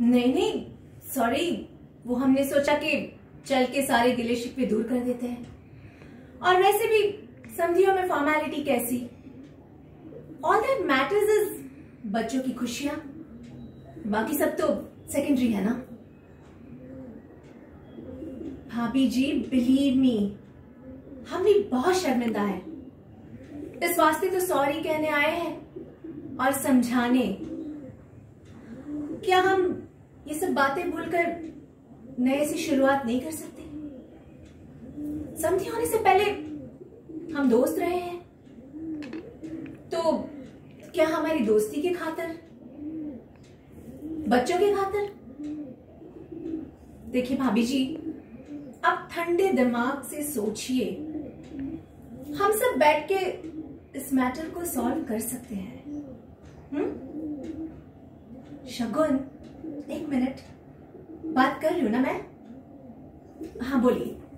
नहीं नहीं सॉरी वो हमने सोचा कि चल के सारे गिले शिकवे दूर कर देते हैं। और वैसे भी समझियो में फॉर्मेलिटी कैसी। ऑल दैट मैटर्स इज़ बच्चों की खुशियाँ। बाकी सब तो सेकेंडरी है ना? भाभी जी बिलीव मी हम भी बहुत शर्मिंदा है। इस वास्ते तो सॉरी कहने आए हैं और समझाने। क्या हम ये सब बातें भूलकर नए से शुरुआत नहीं कर सकते। समझे होने से पहले हम दोस्त रहे हैं। तो क्या हमारी दोस्ती के खातर? बच्चों के खातर? देखिए भाभी जी, आप ठंडे दिमाग से सोचिए। हम सब बैठ के इस मैटर को सॉल्व कर सकते हैं। हम्म? शगुन एक मिनट। बात कर रही हूँ ना मैं? हाँ बोलिए।